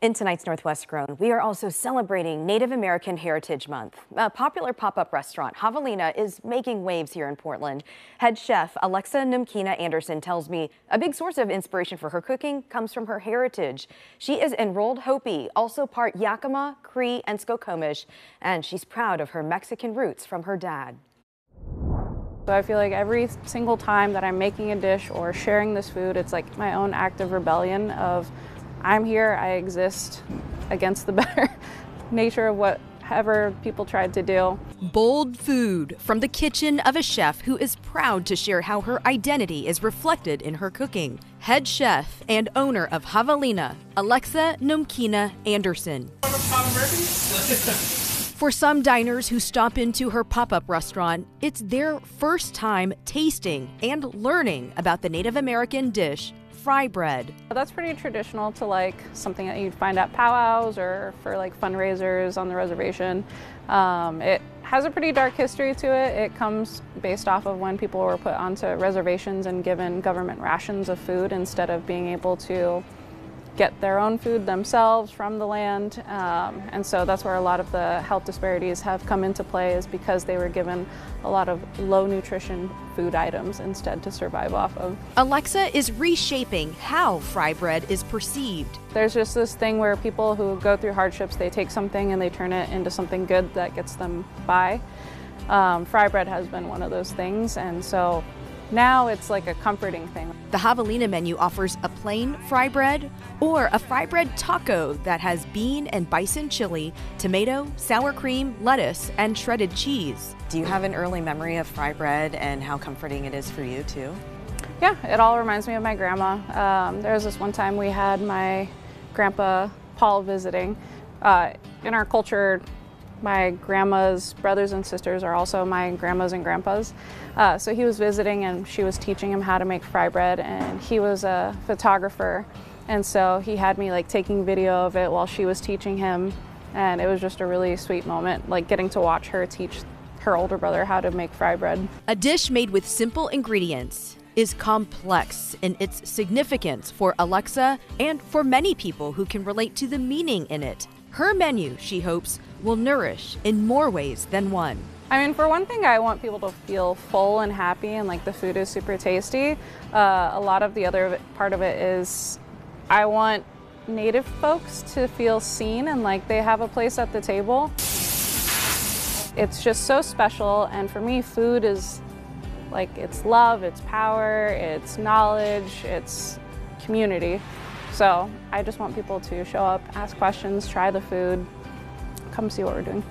In tonight's Northwest Grown, we are also celebrating Native American Heritage Month. A popular pop-up restaurant, Javelina, is making waves here in Portland. Head chef Alexa Numkena Anderson tells me a big source of inspiration for her cooking comes from her heritage. She is enrolled Hopi, also part Yakima, Cree, and Skokomish, and she's proud of her Mexican roots from her dad. So I feel like every single time that I'm making a dish or sharing this food, it's like my own act of rebellion of I'm here, I exist against the better nature of whatever people tried to do. Bold food from the kitchen of a chef who is proud to share how her identity is reflected in her cooking. Head chef and owner of Javelina, Alexa Numkena Anderson. For some diners who stop into her pop up restaurant, it's their first time tasting and learning about the Native American dish fry bread. That's pretty traditional to like something that you'd find at powwows or for like fundraisers on the reservation. Um, it has a pretty dark history to it. It comes based off of when people were put onto reservations and given government rations of food instead of being able to get their own food themselves from the land. Um, and so that's where a lot of the health disparities have come into play is because they were given a lot of low nutrition food items instead to survive off of. Alexa is reshaping how fry bread is perceived. There's just this thing where people who go through hardships, they take something and they turn it into something good that gets them by. Um, fry bread has been one of those things, and so now it's like a comforting thing. The Javelina menu offers a plain fry bread or a fry bread taco that has bean and bison chili, tomato, sour cream, lettuce, and shredded cheese. Do you have an early memory of fry bread and how comforting it is for you too? Yeah, it all reminds me of my grandma. Um, there was this one time we had my grandpa Paul visiting. Uh, in our culture, my grandma's brothers and sisters are also my grandmas and grandpas. Uh, so he was visiting and she was teaching him how to make fry bread and he was a photographer and so he had me like taking video of it while she was teaching him and it was just a really sweet moment like getting to watch her teach her older brother how to make fry bread. A dish made with simple ingredients is complex in its significance for Alexa and for many people who can relate to the meaning in it. Her menu, she hopes, will nourish in more ways than one. I mean, for one thing, I want people to feel full and happy and like the food is super tasty. Uh, a lot of the other part of it is I want native folks to feel seen and like they have a place at the table. It's just so special, and for me, food is like it's love, it's power, it's knowledge, it's community. So I just want people to show up, ask questions, try the food, come see what we're doing.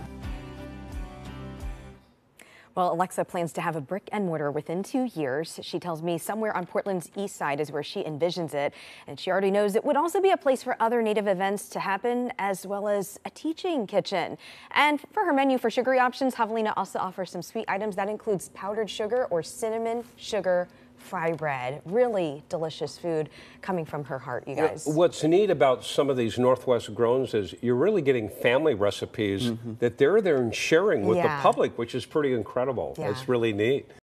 Well, Alexa plans to have a brick and mortar within two years. She tells me somewhere on Portland's east side is where she envisions it. And she already knows it would also be a place for other Native events to happen, as well as a teaching kitchen. And for her menu for sugary options, Javelina also offers some sweet items that includes powdered sugar or cinnamon sugar fry bread. Really delicious food coming from her heart, you guys. what's neat about some of these Northwest Growns is you're really getting family recipes mm -hmm. that they're there and sharing with yeah. the public, which is pretty incredible. Yeah. It's really neat.